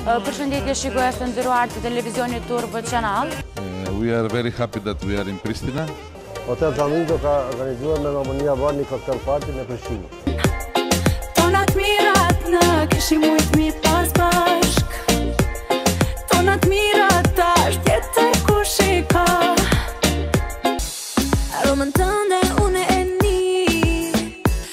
Përshëndetje shikues të nderuar të televizionit Turbo Channel. Eh, we are very happy that we are in Pristina. Hotel Flamingo ka organizuar me Romania Bar një cocktail party në Prishtinë. Tonat mirat na kishim mujt mi pas bashk. Tonat mirat ta shtjetë të kushi ka. Aromën tënde